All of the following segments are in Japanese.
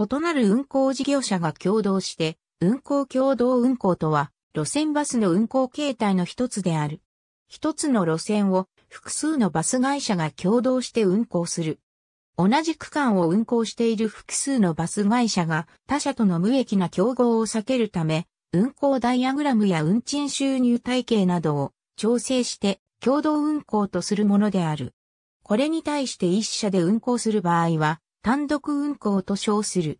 異なる運行事業者が共同して、運行共同運行とは、路線バスの運行形態の一つである。一つの路線を複数のバス会社が共同して運行する。同じ区間を運行している複数のバス会社が他社との無益な競合を避けるため、運行ダイアグラムや運賃収入体系などを調整して共同運行とするものである。これに対して一社で運行する場合は単独運行と称する。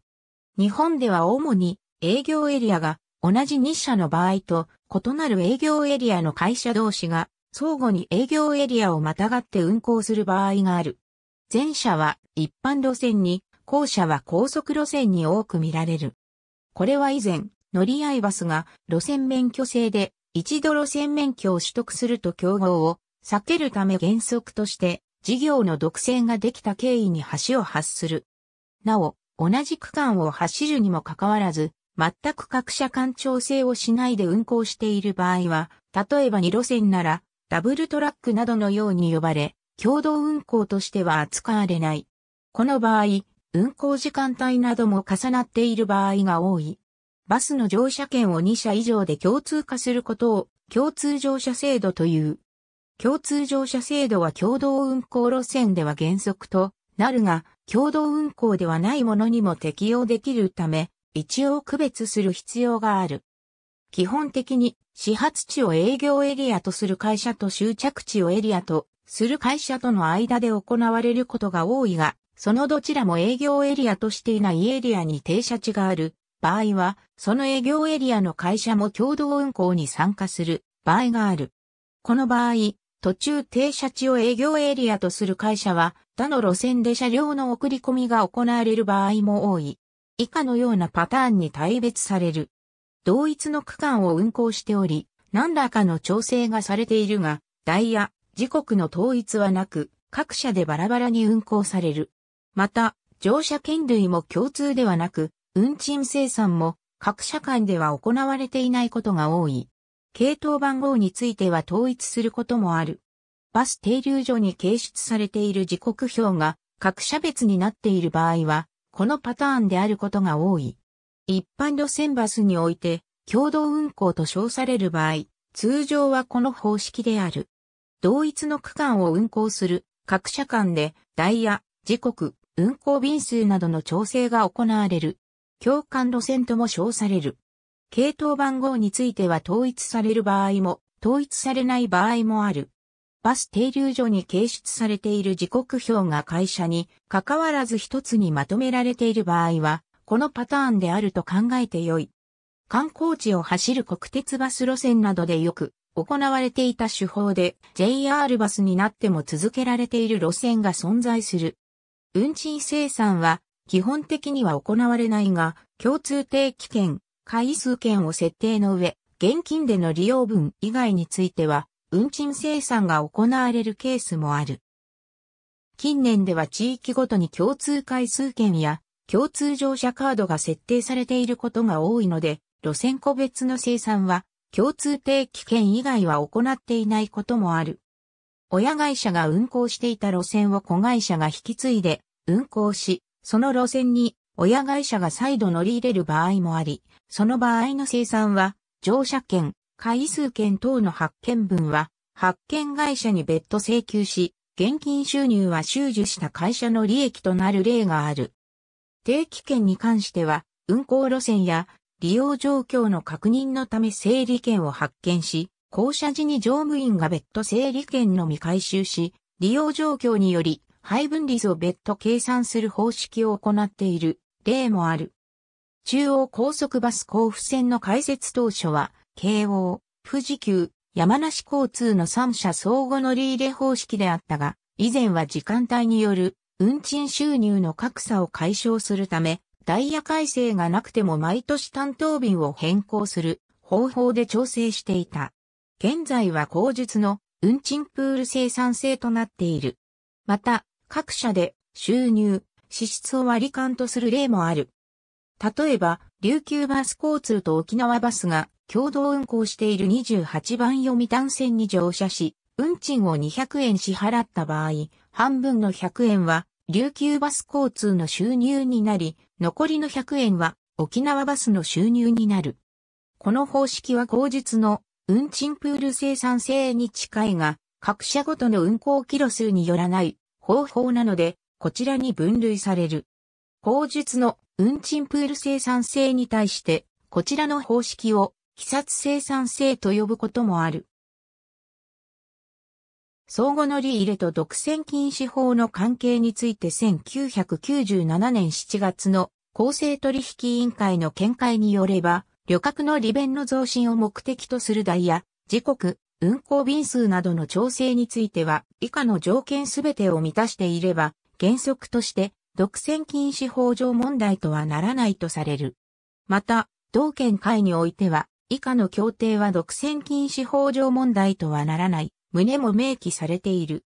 日本では主に営業エリアが同じ2社の場合と異なる営業エリアの会社同士が相互に営業エリアをまたがって運行する場合がある。前者は一般路線に、後者は高速路線に多く見られる。これは以前、乗り合いバスが路線免許制で一度路線免許を取得すると競合を避けるため原則として事業の独占ができた経緯に橋を発する。なお、同じ区間を走るにもかかわらず、全く各社間調整をしないで運行している場合は、例えば2路線なら、ダブルトラックなどのように呼ばれ、共同運行としては扱われない。この場合、運行時間帯なども重なっている場合が多い。バスの乗車券を2社以上で共通化することを共通乗車制度という。共通乗車制度は共同運行路線では原則となるが、共同運行ではないものにも適用できるため、一応区別する必要がある。基本的に始発地を営業エリアとする会社と終着地をエリアとする会社との間で行われることが多いが、そのどちらも営業エリアとしていないエリアに停車地がある場合は、その営業エリアの会社も共同運行に参加する場合がある。この場合、途中停車地を営業エリアとする会社は、他の路線で車両の送り込みが行われる場合も多い。以下のようなパターンに大別される。同一の区間を運行しており、何らかの調整がされているが、ダイヤ、時刻の統一はなく、各社でバラバラに運行される。また、乗車権類も共通ではなく、運賃生産も各社間では行われていないことが多い。系統番号については統一することもある。バス停留所に掲出されている時刻表が各社別になっている場合は、このパターンであることが多い。一般路線バスにおいて、共同運行と称される場合、通常はこの方式である。同一の区間を運行する各社間でダイヤ、時刻、運行便数などの調整が行われる。共感路線とも称される。系統番号については統一される場合も、統一されない場合もある。バス停留所に掲出されている時刻表が会社に関わらず一つにまとめられている場合は、このパターンであると考えてよい。観光地を走る国鉄バス路線などでよく行われていた手法で JR バスになっても続けられている路線が存在する。運賃生産は基本的には行われないが、共通定期券、回数券を設定の上、現金での利用分以外については、運賃生産が行われるケースもある。近年では地域ごとに共通回数券や共通乗車カードが設定されていることが多いので、路線個別の生産は共通定期券以外は行っていないこともある。親会社が運行していた路線を子会社が引き継いで運行し、その路線に親会社が再度乗り入れる場合もあり、その場合の生産は乗車券、回数券等の発券分は発券会社に別途請求し、現金収入は収受した会社の利益となる例がある。定期券に関しては、運行路線や利用状況の確認のため整理券を発見し、降車時に乗務員が別途整理券のみ回収し、利用状況により配分率を別途計算する方式を行っている例もある。中央高速バス甲府線の開設当初は、京王、富士急、山梨交通の3社相互乗り入れ方式であったが、以前は時間帯による運賃収入の格差を解消するため、ダイヤ改正がなくても毎年担当便を変更する方法で調整していた。現在は口述の運賃プール生産制となっている。また、各社で収入、支出を割り勘とする例もある。例えば、琉球バス交通と沖縄バスが共同運行している28番読谷線に乗車し、運賃を200円支払った場合、半分の100円は琉球バス交通の収入になり、残りの100円は沖縄バスの収入になる。この方式は後日の運賃プール生産性に近いが、各社ごとの運行キロ数によらない方法なので、こちらに分類される。後述の運賃プール生産性に対して、こちらの方式を、揮殺生産性と呼ぶこともある。相互乗り入れと独占禁止法の関係について1997年7月の公正取引委員会の見解によれば、旅客の利便の増進を目的とする台や、時刻、運行便数などの調整については、以下の条件すべてを満たしていれば、原則として、独占禁止法上問題とはならないとされる。また、同県会においては、以下の協定は独占禁止法上問題とはならない。旨も明記されている。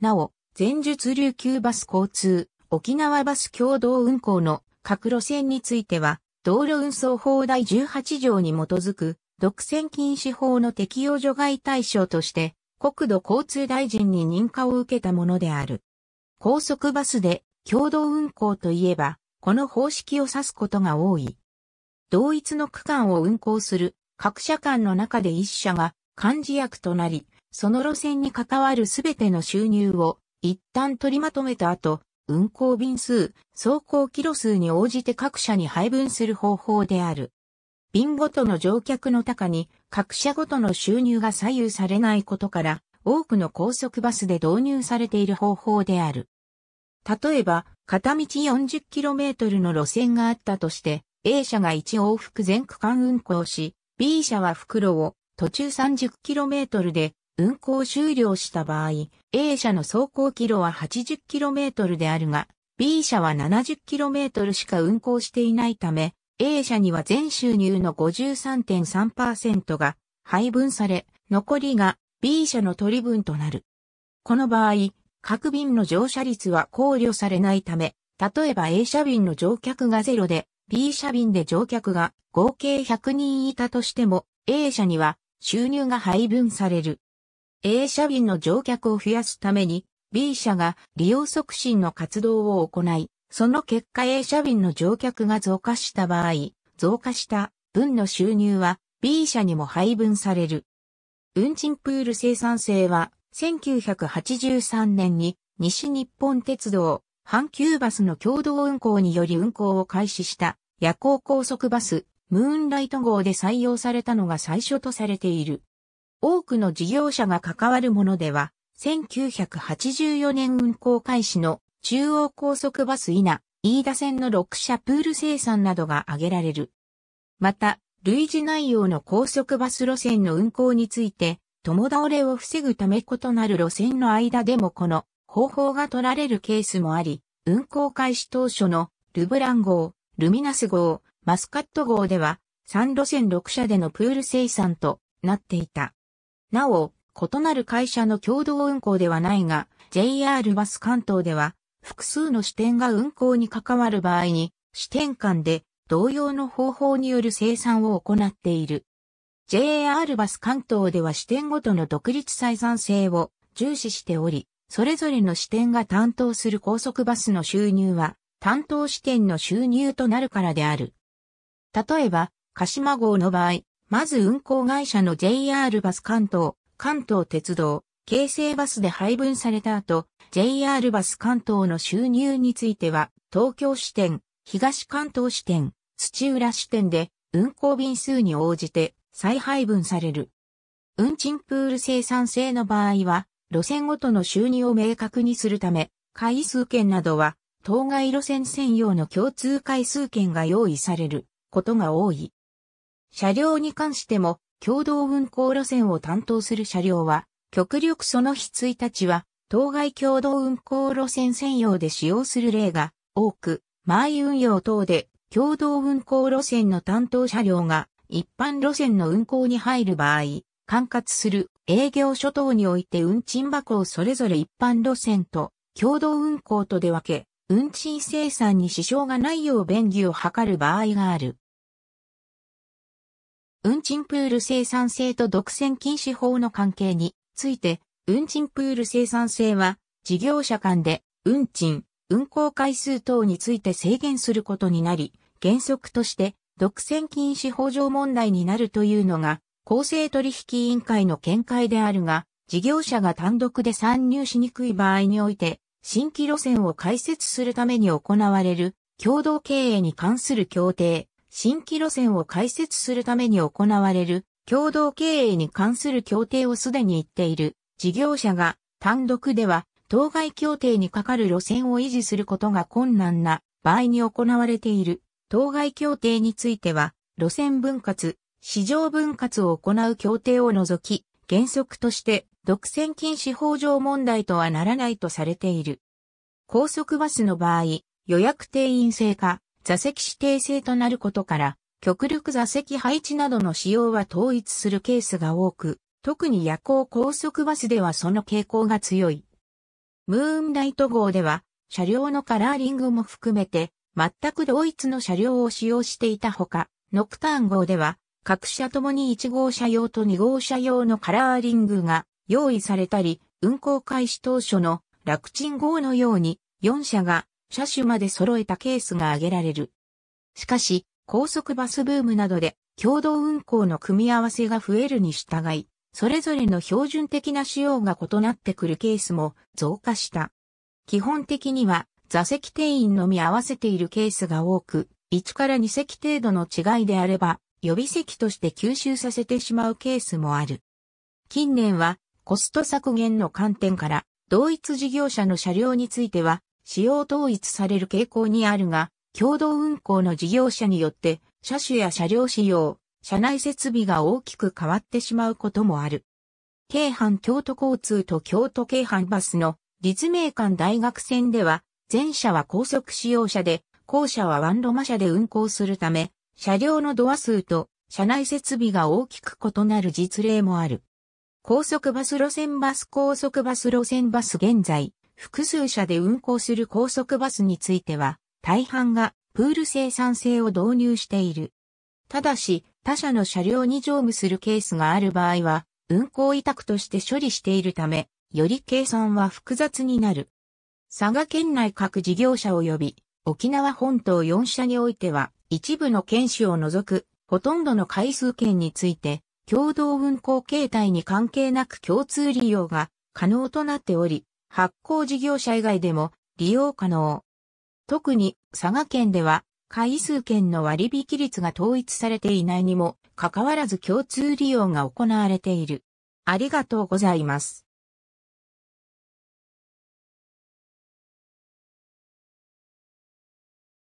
なお、前述琉球バス交通、沖縄バス共同運行の各路線については、道路運送法第18条に基づく、独占禁止法の適用除外対象として、国土交通大臣に認可を受けたものである。高速バスで共同運行といえば、この方式を指すことが多い。同一の区間を運行する各社間の中で一社が幹事役となり、その路線に関わるすべての収入を一旦取りまとめた後、運行便数、走行キロ数に応じて各社に配分する方法である。便ごとの乗客の高に各社ごとの収入が左右されないことから、多くの高速バスで導入されている方法である。例えば、片道 40km の路線があったとして、A 社が1往復全区間運行し、B 社は袋を途中 30km で運行終了した場合、A 車の走行キロは 80km であるが、B 車は 70km しか運行していないため、A 車には全収入の53.3%が配分され、残りが B 車の取り分となる。この場合、各便の乗車率は考慮されないため、例えば A 車便の乗客が0で、B 車便で乗客が合計100人いたとしても、A 車には収入が配分される。A 車便の乗客を増やすために B 社が利用促進の活動を行い、その結果 A 車便の乗客が増加した場合、増加した分の収入は B 社にも配分される。運賃プール生産性は1983年に西日本鉄道、阪急バスの共同運行により運行を開始した夜行高速バス、ムーンライト号で採用されたのが最初とされている。多くの事業者が関わるものでは、1984年運行開始の中央高速バス稲、飯田線の6社プール生産などが挙げられる。また、類似内容の高速バス路線の運行について、共倒れを防ぐため異なる路線の間でもこの方法が取られるケースもあり、運行開始当初のルブラン号、ルミナス号、マスカット号では3路線6社でのプール生産となっていた。なお、異なる会社の共同運行ではないが、JR バス関東では、複数の支店が運行に関わる場合に、支店間で同様の方法による生産を行っている。JR バス関東では支店ごとの独立採算性を重視しており、それぞれの支店が担当する高速バスの収入は、担当支店の収入となるからである。例えば、鹿島号の場合、まず運行会社の JR バス関東、関東鉄道、京成バスで配分された後、JR バス関東の収入については、東京支店、東関東支店、土浦支店で運行便数に応じて再配分される。運賃プール生産性の場合は、路線ごとの収入を明確にするため、回数券などは、当該路線専用の共通回数券が用意されることが多い。車両に関しても、共同運行路線を担当する車両は、極力その日1日は、当該共同運行路線専用で使用する例が多く、マイ運用等で共同運行路線の担当車両が一般路線の運行に入る場合、管轄する営業所等において運賃箱をそれぞれ一般路線と共同運行とで分け、運賃生産に支障がないよう便宜を図る場合がある。運賃プール生産性と独占禁止法の関係について、運賃プール生産性は事業者間で運賃、運行回数等について制限することになり、原則として独占禁止法上問題になるというのが公正取引委員会の見解であるが、事業者が単独で参入しにくい場合において、新規路線を開設するために行われる共同経営に関する協定、新規路線を開設するために行われる共同経営に関する協定をすでに言っている事業者が単独では当該協定にかかる路線を維持することが困難な場合に行われている。当該協定については路線分割、市場分割を行う協定を除き原則として独占禁止法上問題とはならないとされている。高速バスの場合、予約定員制か座席指定制となることから、極力座席配置などの使用は統一するケースが多く、特に夜行高速バスではその傾向が強い。ムーンライト号では、車両のカラーリングも含めて、全く同一の車両を使用していたほか、ノクターン号では、各社ともに1号車用と2号車用のカラーリングが用意されたり、運行開始当初の楽ちん号のように4社が車種まで揃えたケースが挙げられる。しかし、高速バスブームなどで共同運行の組み合わせが増えるに従い、それぞれの標準的な仕様が異なってくるケースも増加した。基本的には座席定員のみ合わせているケースが多く、1から2席程度の違いであれば予備席として吸収させてしまうケースもある。近年はコスト削減の観点から同一事業者の車両については使用統一される傾向にあるが、共同運行の事業者によって車種や車両仕様、車内設備が大きく変わってしまうこともある。京阪京都交通と京都京阪バスの立命館大学線では、前者は高速使用車で、後者はワンロマ車で運行するため、車両のドア数と車内設備が大きく異なる実例もある。高速バス路線バス高速バス路線バス現在、複数車で運行する高速バスについては、大半がプール生産性を導入している。ただし、他社の車両に乗務するケースがある場合は、運行委託として処理しているため、より計算は複雑になる。佐賀県内各事業者及び、沖縄本島4社においては、一部の県市を除く、ほとんどの回数券について、共同運行形態に関係なく共通利用が可能となっており、発行事業者以外でも利用可能。特に佐賀県では回数券の割引率が統一されていないにもかかわらず共通利用が行われている。ありがとうございます。